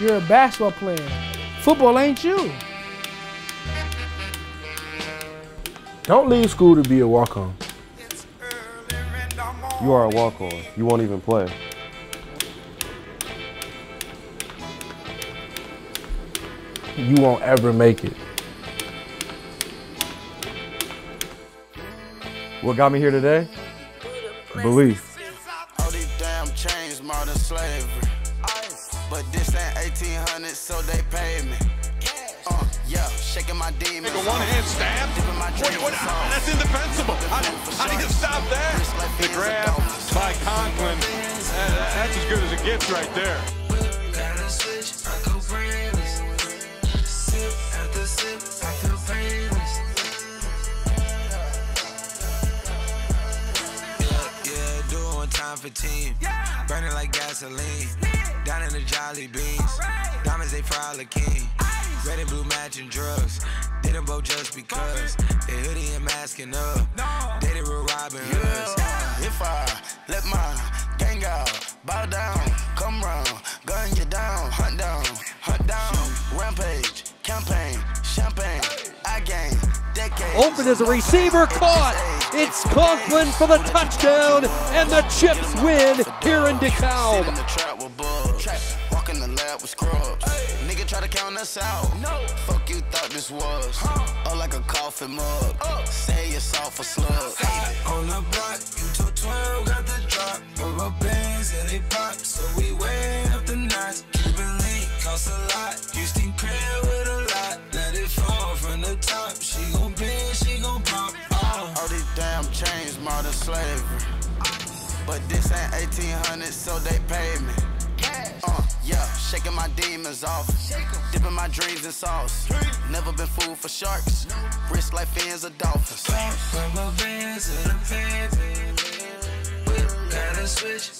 You're a basketball player. Football ain't you. Don't leave school to be a walk-on. You are a walk-on. You won't even play. You won't ever make it. What got me here today? Belief. But this ain't 1800, so they paid me. Uh, yeah, shaking my demons. Take a one-hand stab. Dipping my Wait, dreams what? off. That's indefensible. How, how do you stop that? The grab by Conklin. That's as good as it gets right there. Gotta switch, I go brainless. Sip after sip, I feel painless. Yeah, yeah, time for team. Burning like gasoline. Down in the Jolly Beans. Diamonds, they probably king. Red and blue matching drugs. Did them both just because. They hoodie and masking up. Dated with Robin Hoods. If I let my gang out, bow down, come round, gun you down, hunt down, hunt down, rampage, campaign, champagne, I gain. Open as a receiver, caught. It's Conklin for the touchdown, and the Chips win here in Sit DeKalb. Trap. Walk in the lab with scrubs. Nigga try to count us out. No. Fuck you thought this was. Oh, like a coffee mug. Oh. Say you're soft for slugs. On the block, you took 12, got the drop. Rubber bands, yeah, they pop. So we way up the notch. Cuban link costs a lot. Houston crib with a lot. Let it fall from the top. She gon' bend, she gon' pop. Oh. All these damn chains, modern slavery. But this ain't 1800, so they paid me. Demons off. Dipping my dreams in sauce. Never been fooled for sharks. Wrist like fins of dolphins. Rubber bands in the pavement. Whip, gotta switch.